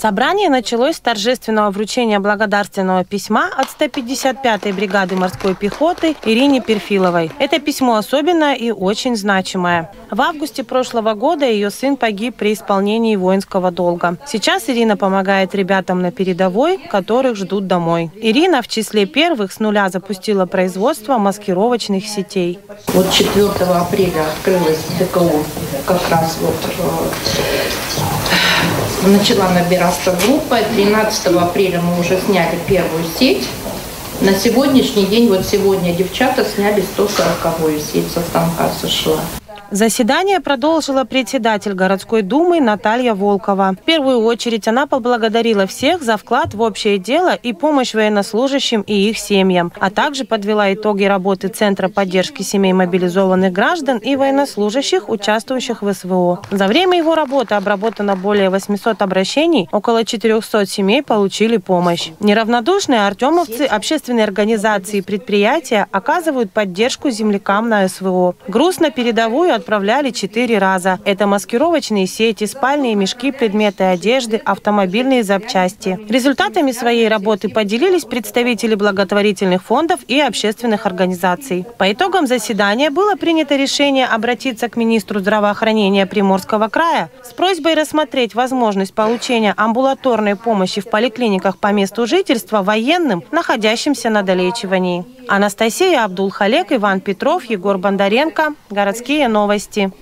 Собрание началось с торжественного вручения благодарственного письма от 155-й бригады морской пехоты Ирине Перфиловой. Это письмо особенное и очень значимое. В августе прошлого года ее сын погиб при исполнении воинского долга. Сейчас Ирина помогает ребятам на передовой, которых ждут домой. Ирина в числе первых с нуля запустила производство маскировочных сетей. Вот 4 апреля открылась ДКУ как раз вот э, начала набираться группа. 13 апреля мы уже сняли первую сеть. На сегодняшний день, вот сегодня девчата сняли 140-ю сеть со станка США. Заседание продолжила председатель городской думы Наталья Волкова. В первую очередь она поблагодарила всех за вклад в общее дело и помощь военнослужащим и их семьям, а также подвела итоги работы Центра поддержки семей мобилизованных граждан и военнослужащих, участвующих в СВО. За время его работы обработано более 800 обращений, около 400 семей получили помощь. Неравнодушные артемовцы, общественные организации и предприятия оказывают поддержку землякам на СВО. Груз на передовую отправляли четыре раза. Это маскировочные сети, спальные мешки, предметы одежды, автомобильные запчасти. Результатами своей работы поделились представители благотворительных фондов и общественных организаций. По итогам заседания было принято решение обратиться к министру здравоохранения Приморского края с просьбой рассмотреть возможность получения амбулаторной помощи в поликлиниках по месту жительства военным, находящимся на долечивании. Анастасия Абдулхалек, Иван Петров, Егор Бондаренко. Городские новости.